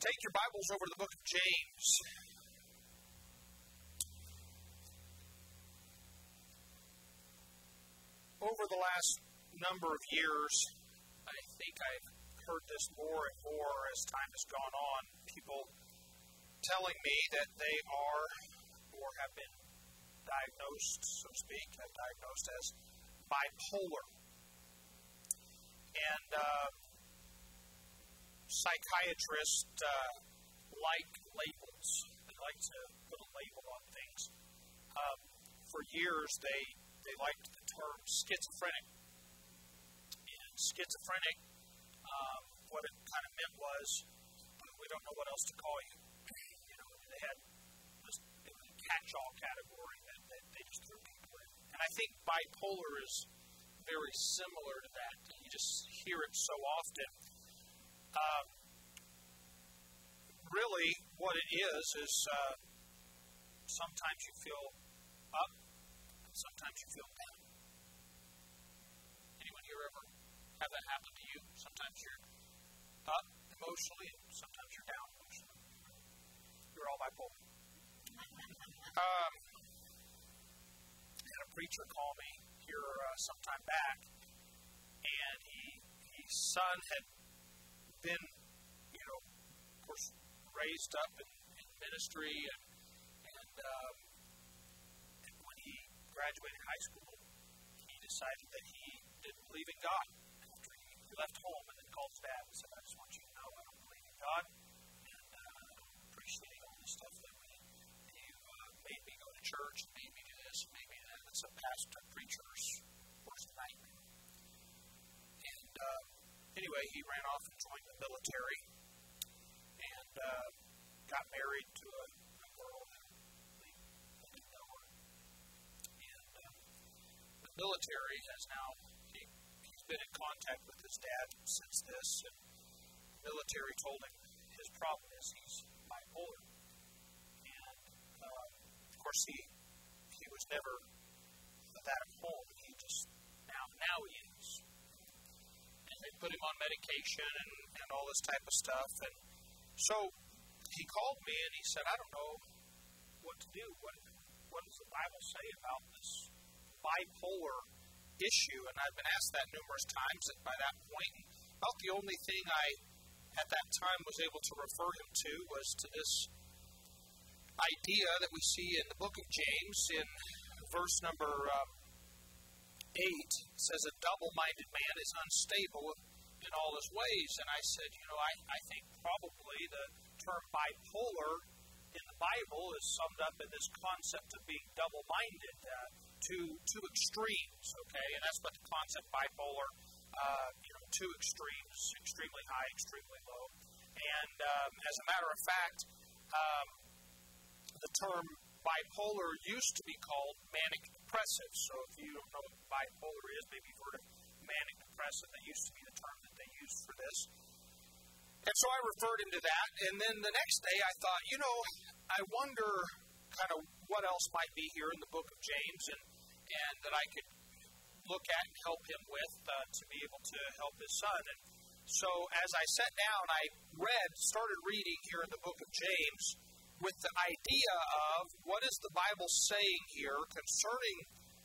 Take your Bibles over to the book of James. Over the last number of years, I think I've heard this more and more as time has gone on. People telling me that they are or have been diagnosed, so to speak, diagnosed as bipolar. And uh, psychiatrists uh, like labels. They like to put a label on things. Um, for years, they they liked the term schizophrenic. And schizophrenic, um, what it kind of meant was, we don't know what else to call you. You know, they had this catch-all category that, that they just threw people in. And I think bipolar is very similar to that. You just hear it so often. Um, really, what it is is uh, sometimes you feel up, sometimes you feel down. Anyone here ever have that happen to you? Sometimes you're up emotionally, and sometimes you're down emotionally. You're all bipolar. Um, I had a preacher call me here uh, sometime back, and he his son had been, you know, of course, raised up in, in ministry, and, and, um, and when he graduated high school, he decided that he didn't believe in God. After he left home and then called his dad and said, "I just want you to know I don't believe in God, and uh, I don't all the stuff that we, you uh, made me go to church, made me do this, made me that." It's a pastor, preacher's worst nightmare. Anyway, he ran off and joined the military and uh, got married to a, a girl know her. And uh, the military has now, he, he's been in contact with his dad since this, and the military told him his problem is he's bipolar. And uh, of course, he he was never that at home. He just now now he they put him on medication and, and all this type of stuff. And so he called me and he said, I don't know what to do. What what does the Bible say about this bipolar issue? And I've been asked that numerous times and by that point. About the only thing I at that time was able to refer him to was to this idea that we see in the book of James in verse number um, 8 says, A double minded man is unstable in all his ways. And I said, You know, I, I think probably the term bipolar in the Bible is summed up in this concept of being double minded, uh, two, two extremes, okay? And that's what the concept bipolar, uh, you know, two extremes, extremely high, extremely low. And um, as a matter of fact, um, the term bipolar used to be called manic depressive. So if you don't know what bipolar is, maybe you've heard of manic depressive. That used to be the term that they used for this. And so I referred him to that. And then the next day I thought, you know, I wonder kind of what else might be here in the book of James and, and that I could look at and help him with uh, to be able to help his son. And so as I sat down, I read, started reading here in the book of James with the idea of what is the Bible saying here concerning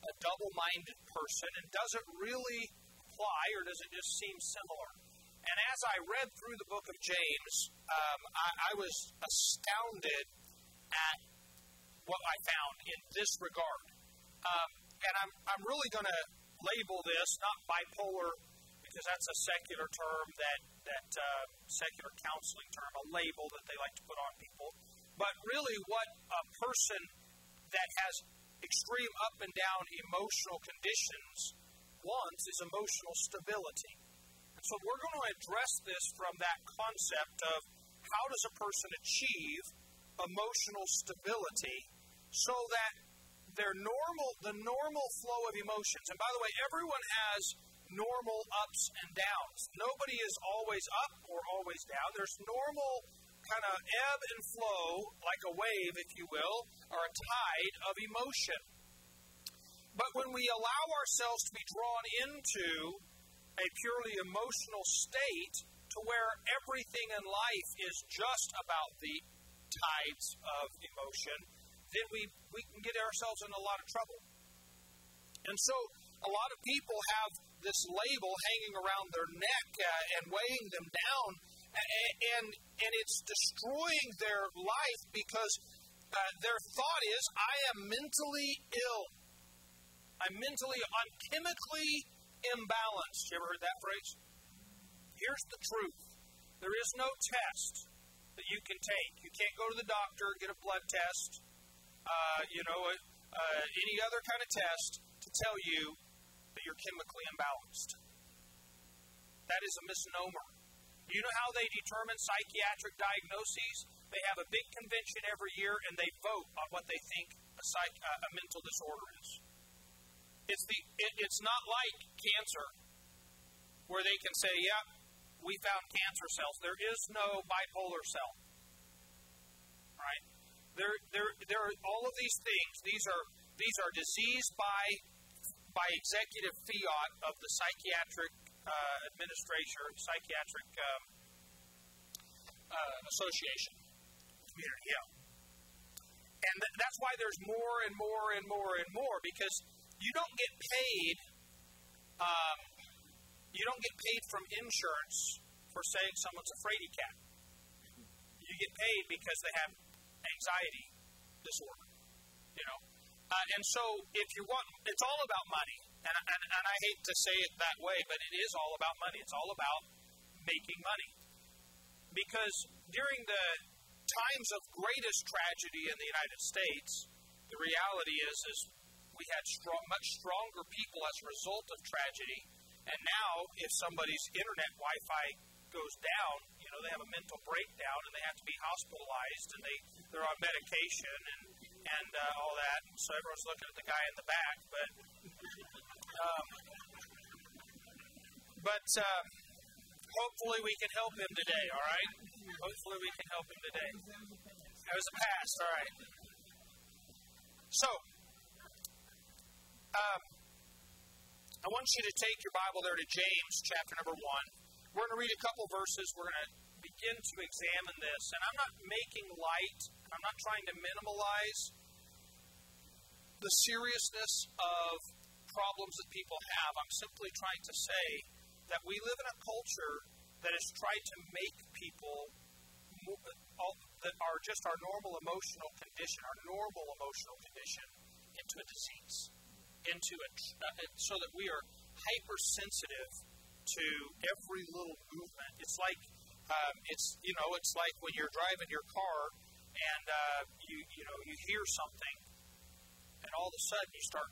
a double minded person, and does it really apply or does it just seem similar? And as I read through the book of James, um, I, I was astounded at what I found in this regard. Um, and I'm, I'm really going to label this not bipolar because that's a secular term that that uh, secular counseling term, a label that they like to put on people. But really, what a person that has extreme up and down emotional conditions wants is emotional stability. And so we're going to address this from that concept of how does a person achieve emotional stability so that their normal the normal flow of emotions and by the way everyone has normal ups and downs nobody is always up or always down there's normal kind of ebb and flow like a wave if you will or a tide of emotion but when we allow ourselves to be drawn into a purely emotional state to where everything in life is just about the tides of emotion, then we, we can get ourselves in a lot of trouble. And so a lot of people have this label hanging around their neck uh, and weighing them down, and, and, it's destroying their life because uh, their thought is, I am mentally ill. I'm mentally, I'm chemically imbalanced. You ever heard that phrase? Here's the truth there is no test that you can take. You can't go to the doctor, get a blood test, uh, you know, uh, any other kind of test to tell you that you're chemically imbalanced. That is a misnomer. You know how they determine psychiatric diagnoses? They have a big convention every year and they vote on what they think a, psych, uh, a mental disorder is. It's, the, it, it's not like cancer where they can say, yeah, we found cancer cells. There is no bipolar cell. Right? There, there, there are all of these things. These are these are diseased by by executive fiat of the psychiatric uh, administration, psychiatric um, uh, association. Community. Yeah. And th- that's why there's more and more and more and more because you don't get paid. Um, you don't get paid from insurance for saying someone's a fraidy cat. You get paid because they have anxiety disorder. You know, uh, and so if you want, it's all about money. And, and, and I hate to say it that way, but it is all about money. It's all about making money. Because during the times of greatest tragedy in the United States, the reality is, is we had strong, much stronger people as a result of tragedy. And now, if somebody's internet Wi-Fi goes down, you know, they have a mental breakdown and they have to be hospitalized and they they're on medication and and uh, all that. And so everyone's looking at the guy in the back, but um, but uh, hopefully we can help him today. All right. Hopefully we can help him today. That was a pass. All right. So. Um, I want you to take your Bible there to James chapter number 1. We're going to read a couple verses. We're going to begin to examine this. And I'm not making light, I'm not trying to minimalize the seriousness of problems that people have. I'm simply trying to say that we live in a culture that has tried to make people that are just our normal emotional condition, our normal emotional condition, into a disease into it uh, so that we are hypersensitive to every little movement. It's like um, it's you know it's like when you're driving your car and uh, you you know you hear something and all of a sudden you start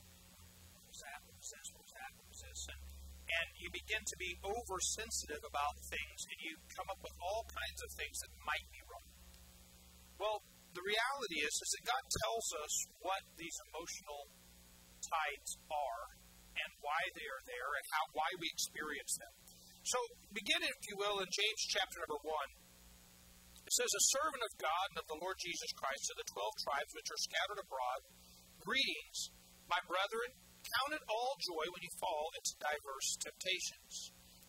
and, you begin to be oversensitive about things and you come up with all kinds of things that might be wrong. Well, the reality is is that God tells us what these emotional tides are and why they are there and how why we experience them. So begin, if you will, in James chapter number one. It says, A servant of God and of the Lord Jesus Christ to the twelve tribes which are scattered abroad, greetings, my brethren, count it all joy when you fall into diverse temptations,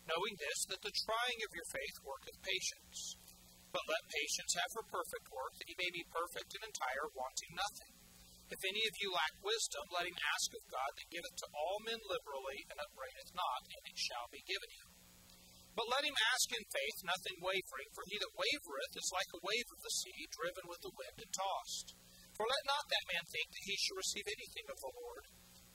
knowing this, that the trying of your faith worketh patience. But let patience have her perfect work, that ye may be perfect and entire, wanting nothing. If any of you lack wisdom, let him ask of God that giveth to all men liberally and upbraideth not, and it shall be given him. But let him ask in faith, nothing wavering, for he that wavereth is like a wave of the sea, driven with the wind and tossed. For let not that man think that he shall receive anything of the Lord.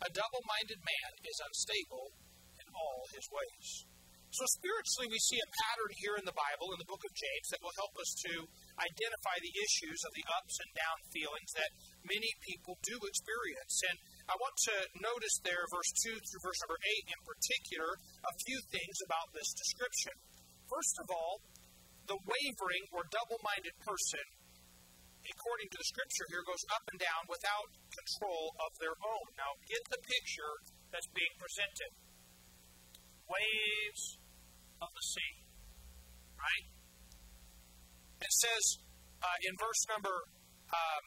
A double minded man is unstable in all his ways. So, spiritually, we see a pattern here in the Bible, in the book of James, that will help us to identify the issues of the ups and down feelings that many people do experience. And I want to notice there, verse 2 through verse number 8 in particular, a few things about this description. First of all, the wavering or double minded person, according to the scripture here, goes up and down without control of their own. Now, get the picture that's being presented waves of the sea. Right? It says uh, in verse number um,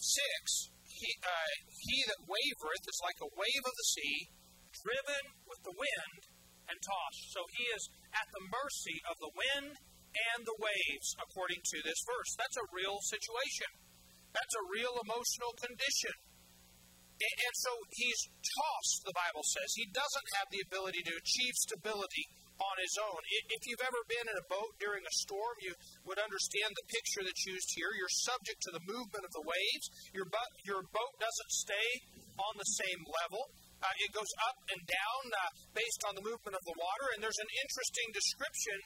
6 he, uh, he that wavereth is like a wave of the sea, driven with the wind and tossed. So he is at the mercy of the wind and the waves, according to this verse. That's a real situation. That's a real emotional condition. And so he's tossed, the Bible says. He doesn't have the ability to achieve stability on his own. If you've ever been in a boat during a storm, you would understand the picture that's used here. You're subject to the movement of the waves. Your, boat, your boat doesn't stay on the same level. Uh, it goes up and down uh, based on the movement of the water. And there's an interesting description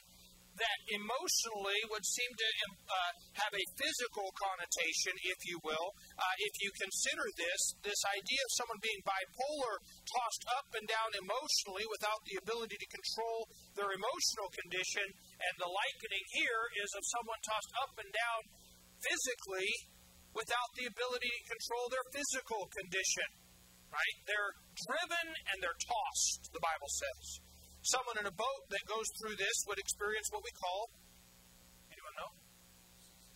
that emotionally would seem to uh, have a physical connotation, if you will. Uh, if you consider this, this idea of someone being bipolar, tossed up and down emotionally without the ability to control their emotional condition, and the likening here is of someone tossed up and down physically without the ability to control their physical condition. Right? They're driven and they're tossed, the Bible says. Someone in a boat that goes through this would experience what we call, anyone know?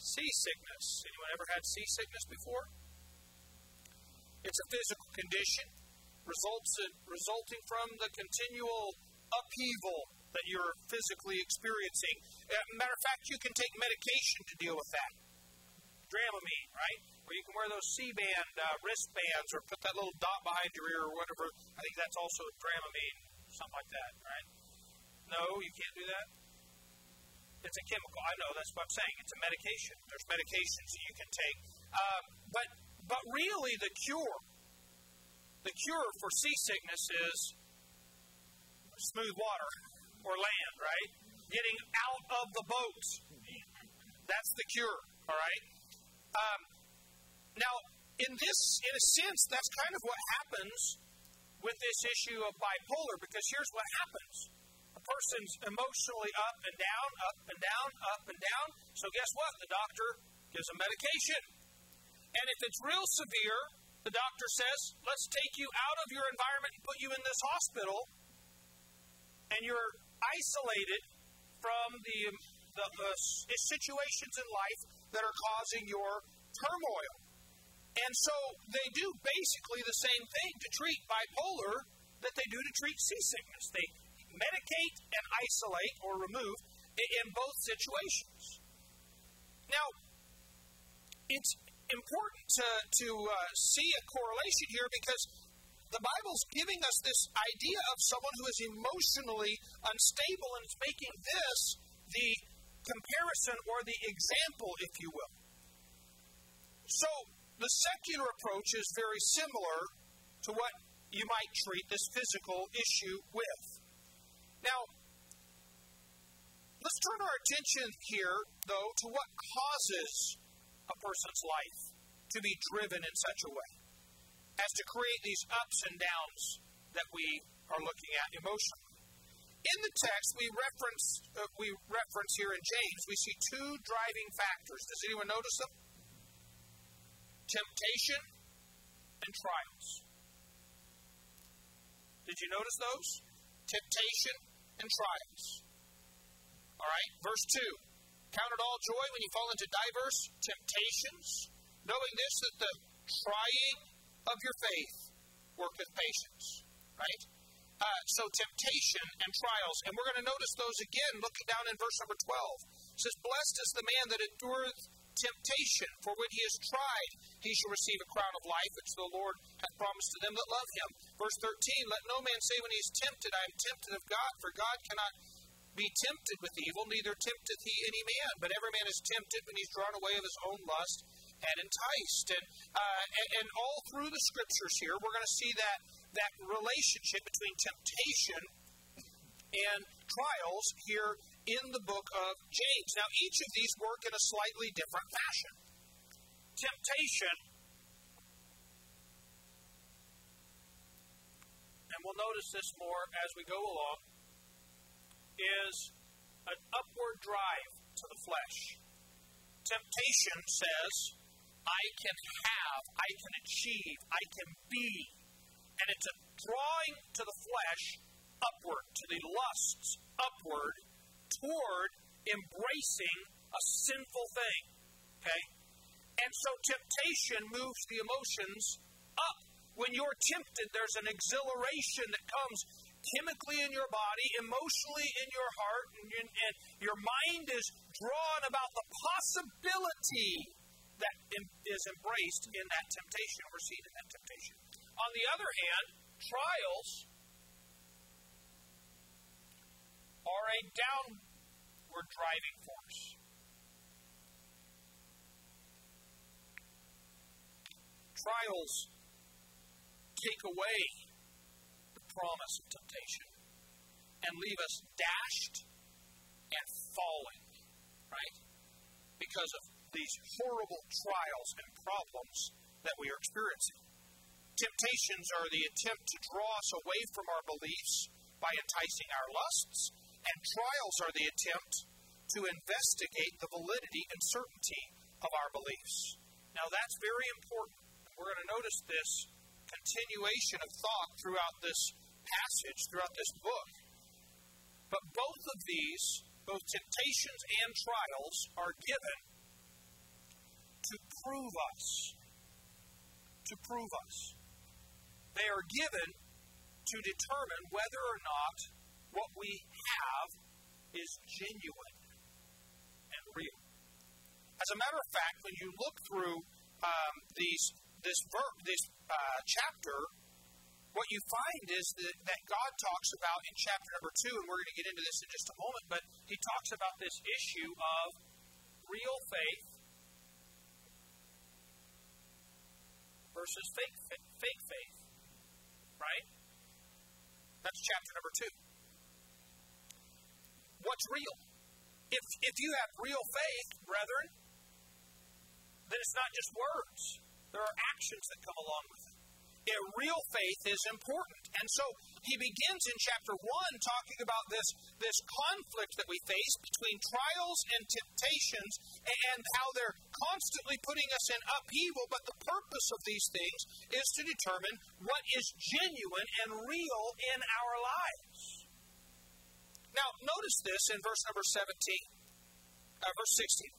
Seasickness. Anyone ever had seasickness before? It's a physical condition results in, resulting from the continual upheaval that you're physically experiencing. A matter of fact, you can take medication to deal with that. Dramamine, right? Or you can wear those Sea-Band uh, wristbands or put that little dot behind your ear or whatever. I think that's also Dramamine something like that, right? No, you can't do that. It's a chemical. I know. That's what I'm saying. It's a medication. There's medications that you can take. Um, but but really, the cure, the cure for seasickness is smooth water or land, right? Getting out of the boat. That's the cure. All right. Um, now, in this, in a sense, that's kind of what happens with this issue of bipolar because here's what happens a person's emotionally up and down, up and down, up and down. So, guess what? The doctor gives them medication. And if it's real severe, the doctor says, let's take you out of your environment and put you in this hospital. And you're isolated from the, the, the situations in life that are causing your turmoil. And so they do basically the same thing to treat bipolar that they do to treat seasickness. They medicate and isolate or remove in both situations. Now, it's important to, to uh, see a correlation here because the Bible's giving us this idea of someone who is emotionally unstable and is making this the comparison or the example, if you will. So, the secular approach is very similar to what you might treat this physical issue with. Now, let's turn our attention here, though, to what causes a person's life to be driven in such a way as to create these ups and downs that we are looking at emotionally. In the text, we reference uh, we reference here in James, we see two driving factors. Does anyone notice them? Temptation and trials. Did you notice those? Temptation and trials. All right, verse 2. Count it all joy when you fall into diverse temptations, knowing this that the trying of your faith worketh patience. Right? Uh, so temptation and trials. And we're going to notice those again, looking down in verse number 12. It says, Blessed is the man that endureth temptation, for when he is tried, he shall receive a crown of life, which the Lord hath promised to them that love him. Verse 13 Let no man say when he is tempted, I am tempted of God, for God cannot be tempted with evil, neither tempteth he any man. But every man is tempted when he's drawn away of his own lust and enticed. And, uh, and, and all through the scriptures here, we're going to see that, that relationship between temptation and trials here in the book of James. Now, each of these work in a slightly different fashion. Temptation, and we'll notice this more as we go along, is an upward drive to the flesh. Temptation says, I can have, I can achieve, I can be. And it's a drawing to the flesh upward, to the lusts upward toward embracing a sinful thing. Okay? And so temptation moves the emotions up. When you're tempted, there's an exhilaration that comes chemically in your body, emotionally in your heart, and, and your mind is drawn about the possibility that is embraced in that temptation or seen in that temptation. On the other hand, trials are a downward driving force. Trials take away the promise of temptation and leave us dashed and falling, right? Because of these horrible trials and problems that we are experiencing. Temptations are the attempt to draw us away from our beliefs by enticing our lusts, and trials are the attempt to investigate the validity and certainty of our beliefs. Now, that's very important. We're going to notice this continuation of thought throughout this passage, throughout this book. But both of these, both temptations and trials, are given to prove us. To prove us. They are given to determine whether or not what we have is genuine and real. As a matter of fact, when you look through um, these this ver- this uh, chapter, what you find is that, that God talks about in chapter number two, and we're going to get into this in just a moment, but he talks about this issue of real faith versus fake, fake faith. Right? That's chapter number two. What's real? If, if you have real faith, brethren, then it's not just words, there are actions that come along with it. Yeah, real faith is important. And so he begins in chapter 1 talking about this, this conflict that we face between trials and temptations and how they're constantly putting us in upheaval. But the purpose of these things is to determine what is genuine and real in our lives. Now, notice this in verse number 17, uh, verse 16.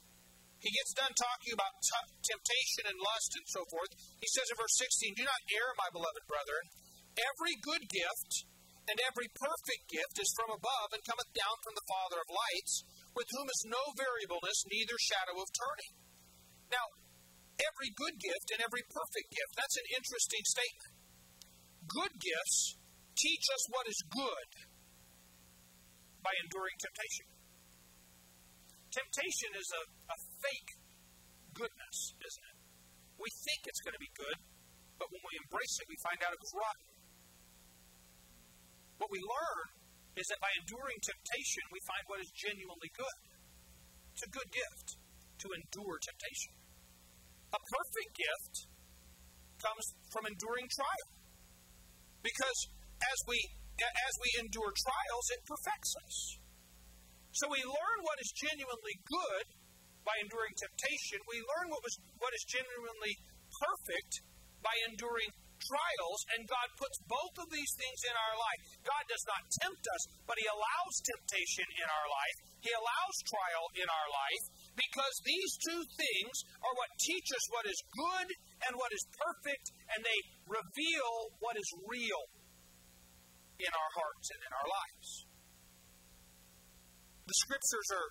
He gets done talking about t- temptation and lust and so forth. He says in verse 16, Do not err, my beloved brethren. Every good gift and every perfect gift is from above and cometh down from the Father of lights, with whom is no variableness, neither shadow of turning. Now, every good gift and every perfect gift. That's an interesting statement. Good gifts teach us what is good by enduring temptation. Temptation is a, a fake goodness, isn't it? We think it's going to be good, but when we embrace it, we find out it was rotten. What we learn is that by enduring temptation, we find what is genuinely good. It's a good gift to endure temptation. A perfect gift comes from enduring trial. Because as we as we endure trials, it perfects us. So we learn what is genuinely good by enduring temptation. We learn what was what is genuinely perfect by enduring trials, and God puts both of these things in our life. God does not tempt us, but He allows temptation in our life. He allows trial in our life because these two things are what teach us what is good and what is perfect, and they reveal what is real in our hearts and in our lives. The scriptures are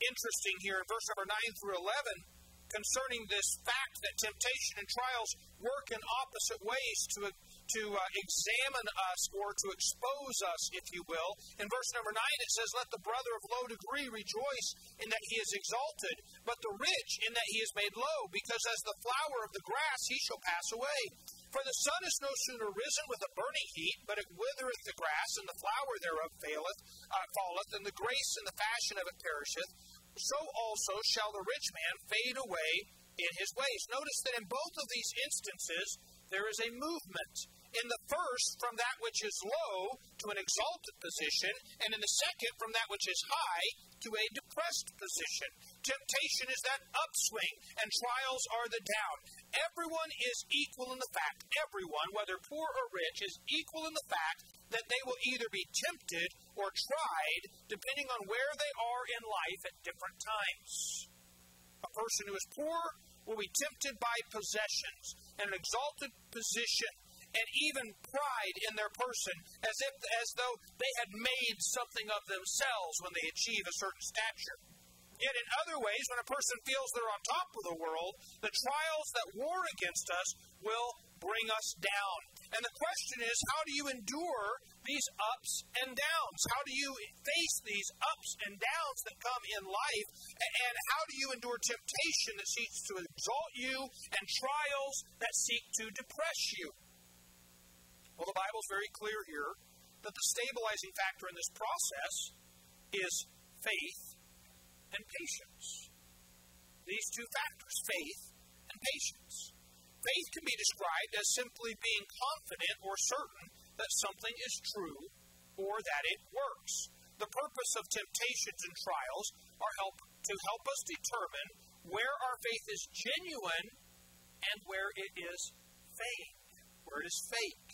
interesting here in verse number 9 through 11 concerning this fact that temptation and trials work in opposite ways to, to uh, examine us or to expose us, if you will. In verse number 9, it says, Let the brother of low degree rejoice in that he is exalted, but the rich in that he is made low, because as the flower of the grass he shall pass away. For the sun is no sooner risen with a burning heat, but it withereth the grass, and the flower thereof faileth, uh, falleth, and the grace and the fashion of it perisheth so also shall the rich man fade away in his ways. Notice that in both of these instances, there is a movement. In the first, from that which is low to an exalted position, and in the second, from that which is high to a depressed position. Temptation is that upswing, and trials are the down. Everyone is equal in the fact, everyone, whether poor or rich, is equal in the fact that they will either be tempted or tried depending on where they are in life at different times. A person who is poor will be tempted by possessions and an exalted position and even pride in their person, as if as though they had made something of themselves when they achieve a certain stature. Yet in other ways, when a person feels they're on top of the world, the trials that war against us will bring us down. And the question is, how do you endure these ups and downs? How do you face these ups and downs that come in life? And how do you endure temptation that seeks to exalt you and trials that seek to depress you? Well, the Bible's very clear here that the stabilizing factor in this process is faith and patience. These two factors, faith and patience. Faith can be described as simply being confident or certain that something is true or that it works. The purpose of temptations and trials are help to help us determine where our faith is genuine and where it is fake, where it is fake.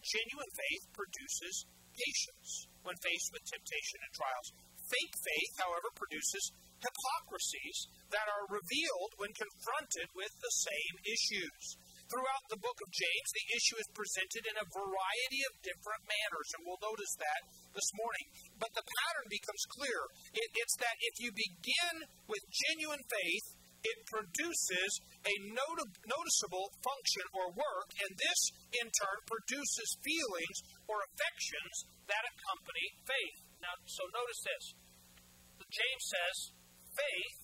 Genuine faith produces patience when faced with temptation and trials. Fake faith, however, produces hypocrisies that are revealed when confronted with the same issues. Throughout the book of James, the issue is presented in a variety of different manners, and we'll notice that this morning. But the pattern becomes clear. It, it's that if you begin with genuine faith, it produces a noti- noticeable function or work, and this in turn produces feelings or affections that accompany faith. Now, so notice this. James says faith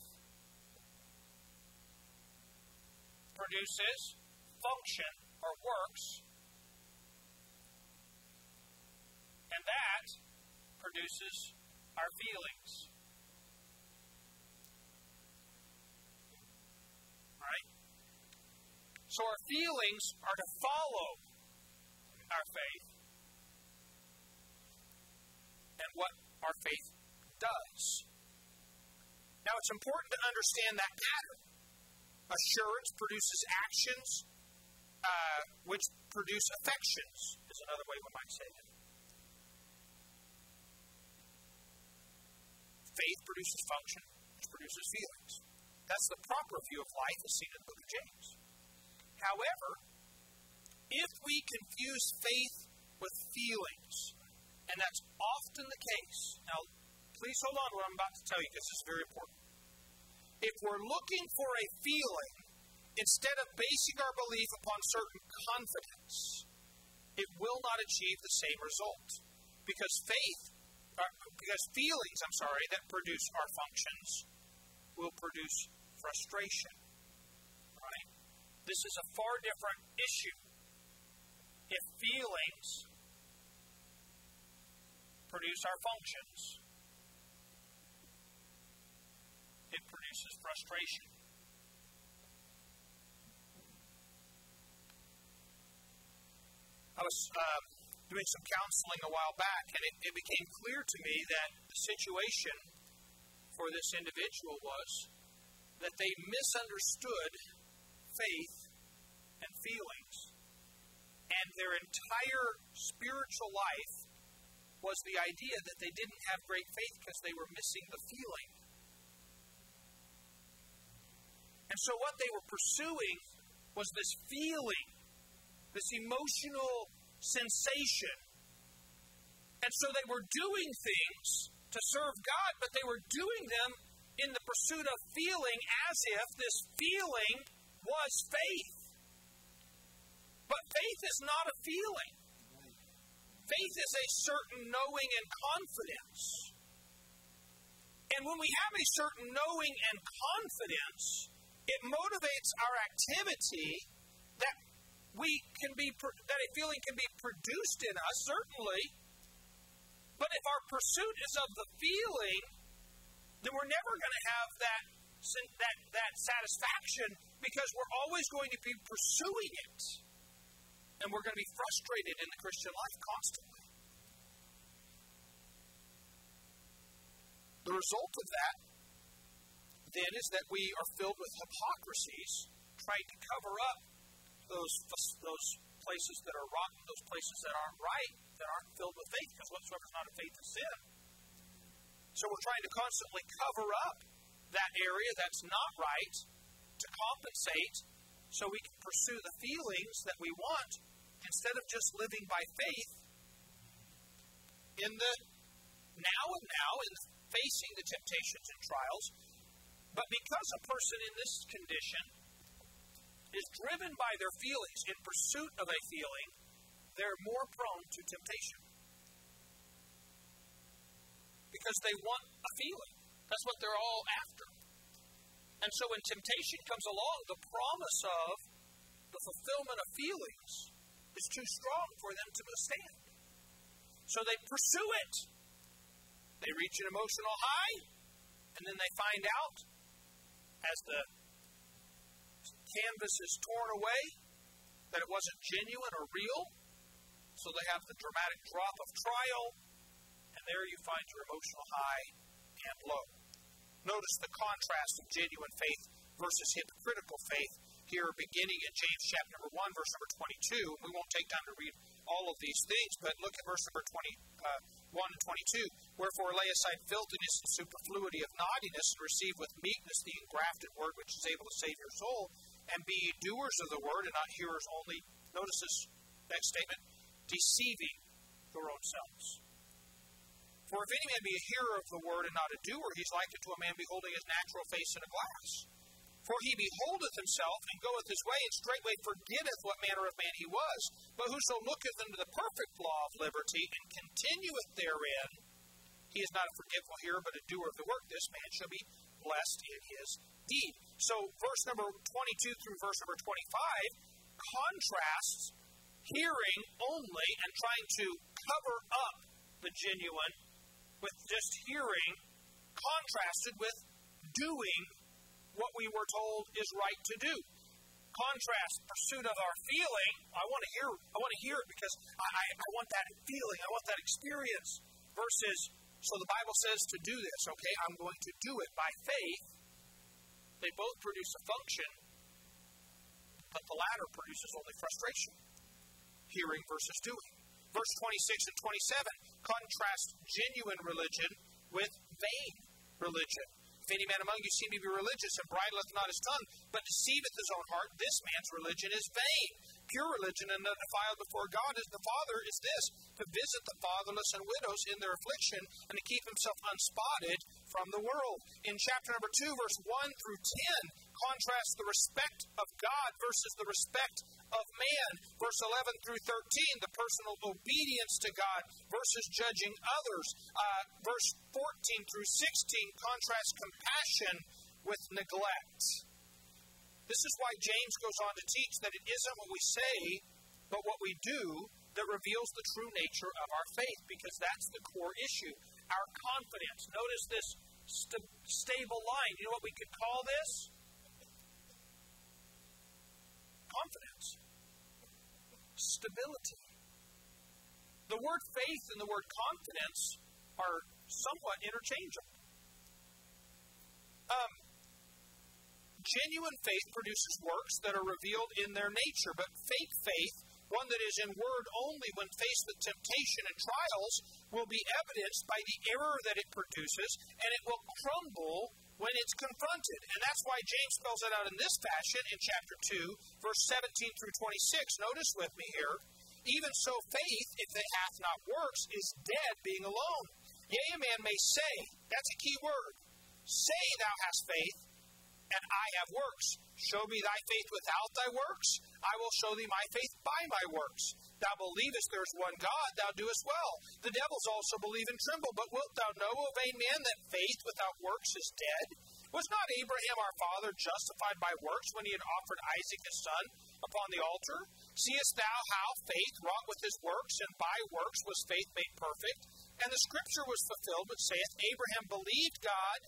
produces function or works, and that produces our feelings. Right? So our feelings are to follow our faith and what our faith does. Now, it's important to understand that pattern. Assurance produces actions, uh, which produce affections, is another way we might say it. Faith produces function, which produces feelings. That's the proper view of life as seen in the book of James. However, if we confuse faith with feelings, and that's often the case. Now, please hold on to what I'm about to tell you because this is very important. If we're looking for a feeling instead of basing our belief upon certain confidence, it will not achieve the same result. Because faith, uh, because feelings, I'm sorry, that produce our functions will produce frustration. Right? This is a far different issue. If feelings produce our functions, it produces frustration. I was uh, doing some counseling a while back, and it, it became clear to me that the situation for this individual was that they misunderstood faith and feelings. And their entire spiritual life was the idea that they didn't have great faith because they were missing the feeling. And so what they were pursuing was this feeling, this emotional sensation. And so they were doing things to serve God, but they were doing them in the pursuit of feeling as if this feeling was faith. But faith is not a feeling. Faith is a certain knowing and confidence. And when we have a certain knowing and confidence, it motivates our activity that we can be that a feeling can be produced in us certainly but if our pursuit is of the feeling then we're never going to have that that that satisfaction because we're always going to be pursuing it and we're going to be frustrated in the Christian life constantly the result of that then is that we are filled with hypocrisies, trying to cover up those those places that are rotten, those places that aren't right, that aren't filled with faith, because whatsoever is not of faith is sin. So we're trying to constantly cover up that area that's not right to compensate so we can pursue the feelings that we want instead of just living by faith in the now and now, in facing the temptations and trials, but because a person in this condition is driven by their feelings, in pursuit of a feeling, they're more prone to temptation. Because they want a feeling. That's what they're all after. And so when temptation comes along, the promise of the fulfillment of feelings is too strong for them to withstand. So they pursue it. They reach an emotional high, and then they find out as the canvas is torn away that it wasn't genuine or real. So they have the dramatic drop of trial, and there you find your emotional high and low. Notice the contrast of genuine faith versus hypocritical faith here beginning in James chapter number 1, verse number 22. We won't take time to read all of these things, but look at verse number 21 uh, and 22. Wherefore lay aside filthiness and superfluity of naughtiness, and receive with meekness the engrafted word which is able to save your soul, and be ye doers of the word and not hearers only. Notice this next statement deceiving your own selves. For if any man be a hearer of the word and not a doer, he is likened to a man beholding his natural face in a glass. For he beholdeth himself and goeth his way, and straightway forgetteth what manner of man he was. But whoso looketh unto the perfect law of liberty and continueth therein, he is not a forgetful hearer, but a doer of the work. This man shall be blessed in his deed. So, verse number 22 through verse number 25 contrasts hearing only and trying to cover up the genuine with just hearing contrasted with doing what we were told is right to do. Contrast pursuit of our feeling. I want to hear. I want to hear it because I, I, I want that feeling. I want that experience. Versus, so the Bible says to do this. Okay, I'm going to do it by faith. They both produce a function, but the latter produces only frustration. Hearing versus doing. Verse 26 and 27 contrast genuine religion with vain religion. If any man among you seem to be religious and bridleth not his tongue, but deceiveth his own heart, this man's religion is vain. Pure religion and undefiled before God is the Father is this to visit the fatherless and widows in their affliction and to keep himself unspotted from the world. In chapter number 2, verse 1 through 10, contrast the respect of God versus the respect of man. Verse 11 through 13, the personal obedience to God versus judging others. Uh, verse 14 through 16, contrast compassion with neglect. This is why James goes on to teach that it isn't what we say, but what we do that reveals the true nature of our faith, because that's the core issue. Our confidence. Notice this st- stable line. You know what we could call this? Confidence, stability. The word faith and the word confidence are somewhat interchangeable. Um, genuine faith produces works that are revealed in their nature, but fake faith, one that is in word only when faced with temptation and trials, will be evidenced by the error that it produces, and it will crumble when it's confronted. And that's why James spells it out in this fashion in chapter 2, verse 17 through 26. Notice with me here. Even so, faith, if it hath not works, is dead being alone. Yea, a man may say, that's a key word, say thou hast faith, and I have works. Show me thy faith without thy works. I will show thee my faith by my works. Thou believest there is one God, thou doest well. The devils also believe and tremble. But wilt thou know, O vain man, that faith without works is dead? Was not Abraham our father justified by works when he had offered Isaac his son upon the altar? Seest thou how faith wrought with his works, and by works was faith made perfect? And the scripture was fulfilled, which saith, Abraham believed God,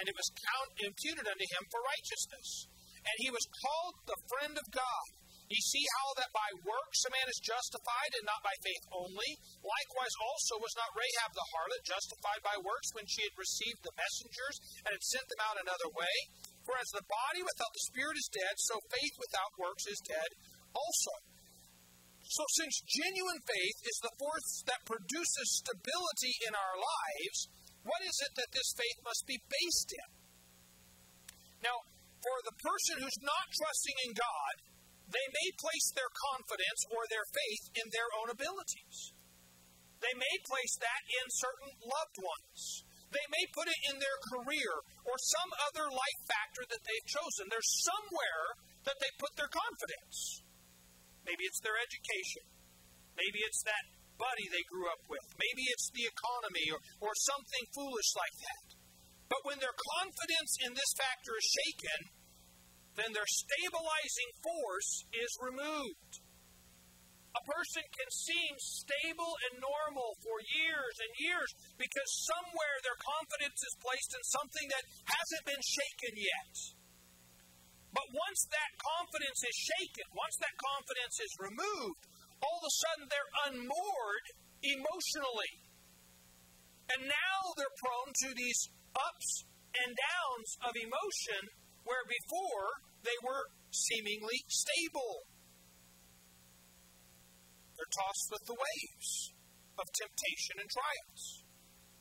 and it was count, imputed unto him for righteousness. And he was called the friend of God. You see how that by works a man is justified and not by faith only? Likewise, also was not Rahab the harlot justified by works when she had received the messengers and had sent them out another way? For as the body without the spirit is dead, so faith without works is dead also. So, since genuine faith is the force that produces stability in our lives, what is it that this faith must be based in? Now, for the person who's not trusting in God, They may place their confidence or their faith in their own abilities. They may place that in certain loved ones. They may put it in their career or some other life factor that they've chosen. There's somewhere that they put their confidence. Maybe it's their education. Maybe it's that buddy they grew up with. Maybe it's the economy or, or something foolish like that. But when their confidence in this factor is shaken, then their stabilizing force is removed. A person can seem stable and normal for years and years because somewhere their confidence is placed in something that hasn't been shaken yet. But once that confidence is shaken, once that confidence is removed, all of a sudden they're unmoored emotionally. And now they're prone to these ups and downs of emotion where before they were seemingly stable. They're tossed with the waves of temptation and trials.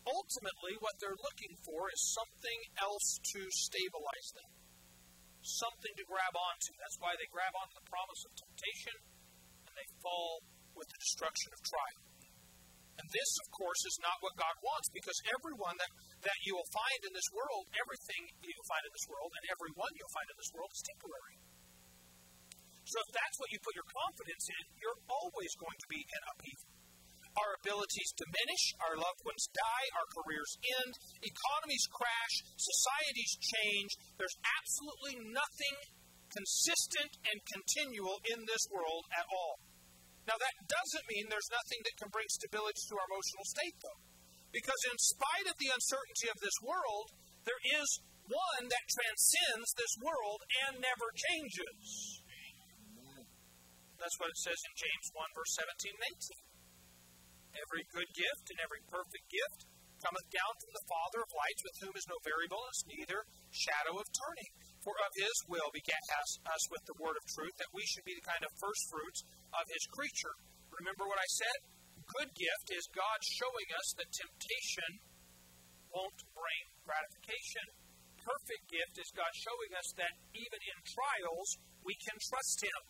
Ultimately, what they're looking for is something else to stabilize them, something to grab onto. That's why they grab onto the promise of temptation they fall with the destruction of trial. And this, of course, is not what God wants because everyone that, that you will find in this world, everything you'll find in this world, and everyone you'll find in this world is temporary. So if that's what you put your confidence in, you're always going to be in upheaval. Our abilities diminish, our loved ones die, our careers end, economies crash, societies change. There's absolutely nothing consistent and continual in this world at all. Now, that doesn't mean there's nothing that can bring stability to our emotional state, though. Because in spite of the uncertainty of this world, there is one that transcends this world and never changes. That's what it says in James 1, verse 17 and 18. Every good gift and every perfect gift cometh down from the Father of lights, with whom is no variableness, neither shadow of turning. For of his will begat us, with the word of truth, that we should be the kind of first fruits of his creature. Remember what I said? Good gift is God showing us that temptation won't bring gratification. Perfect gift is God showing us that even in trials, we can trust him.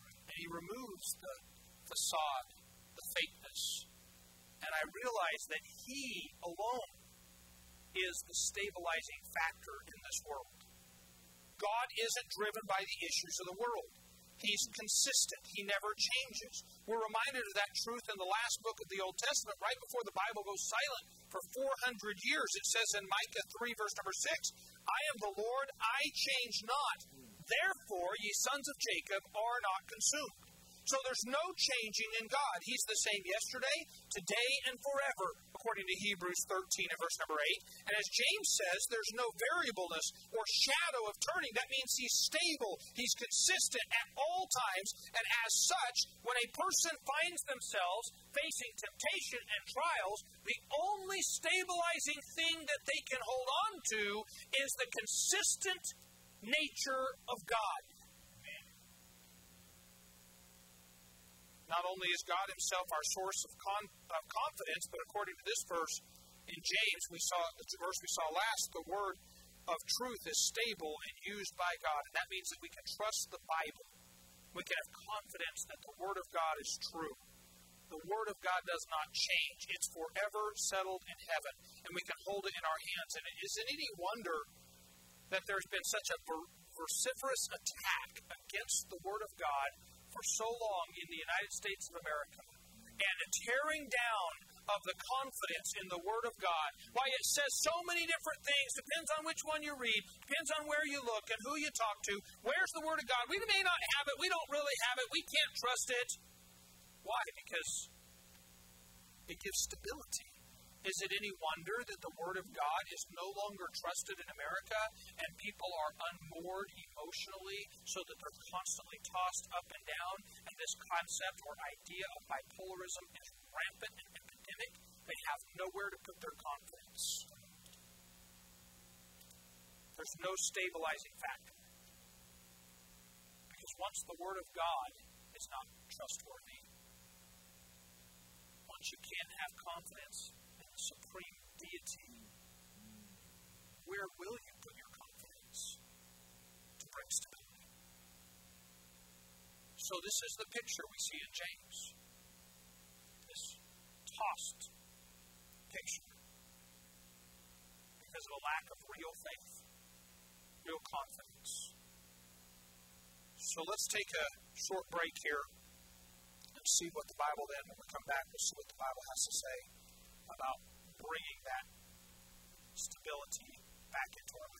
And he removes the facade, the fakeness. And I realize that he alone is the stabilizing factor in this world. God isn't driven by the issues of the world. He's consistent. He never changes. We're reminded of that truth in the last book of the Old Testament, right before the Bible goes silent for 400 years. It says in Micah 3, verse number 6, I am the Lord, I change not. Therefore, ye sons of Jacob are not consumed. So there's no changing in God. He's the same yesterday, today, and forever, according to Hebrews 13 and verse number 8. And as James says, there's no variableness or shadow of turning. That means he's stable, he's consistent at all times. And as such, when a person finds themselves facing temptation and trials, the only stabilizing thing that they can hold on to is the consistent nature of God. Not only is God Himself our source of, con- of confidence, but according to this verse in James, we saw the verse we saw last, the word of truth is stable and used by God, and that means that we can trust the Bible. We can have confidence that the Word of God is true. The Word of God does not change. It's forever settled in heaven, and we can hold it in our hands. And it isn't any wonder that there's been such a vociferous attack against the Word of God for so long in the United States of America and a tearing down of the confidence in the Word of God. Why it says so many different things, depends on which one you read, depends on where you look and who you talk to. Where's the Word of God? We may not have it, we don't really have it, we can't trust it. Why? Because it gives stability. Is it any wonder that the Word of God is no longer trusted in America and people are unmoored emotionally so that they're constantly tossed up and down? And this concept or idea of bipolarism is rampant and epidemic. They have nowhere to put their confidence. There's no stabilizing factor. Because once the Word of God is not trustworthy, once you can't have confidence, supreme deity, where will you put your confidence to bring stability? So, this is the picture we see in James. This tossed picture. Because of a lack of real faith, real confidence. So let's take a short break here and see what the Bible then, when we come back, we'll see what the Bible has to say about bringing that stability back into our lives.